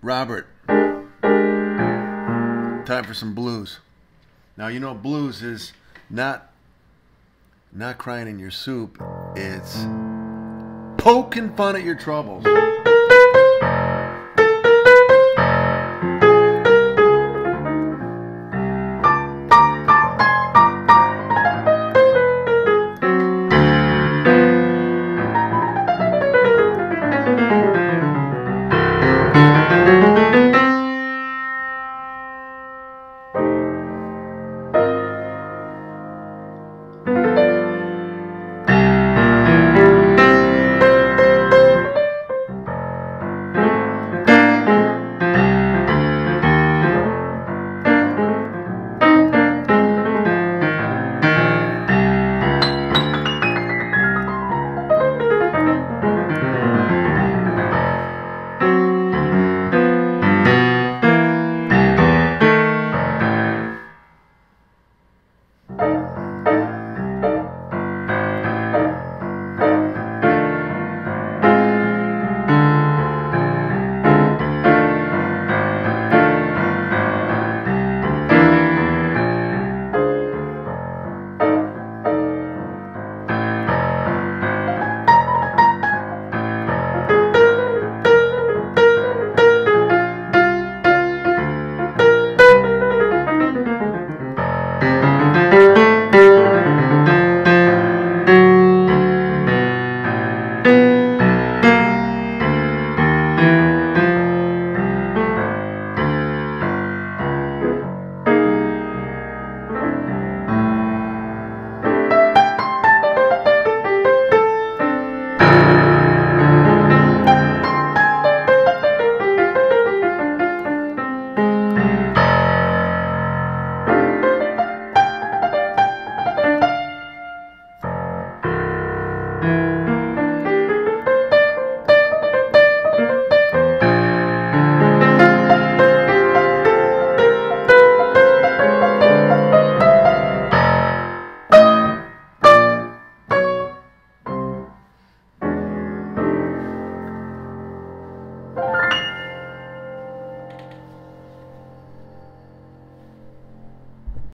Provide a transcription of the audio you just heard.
Robert, time for some blues. Now you know blues is not not crying in your soup. It's poking fun at your troubles.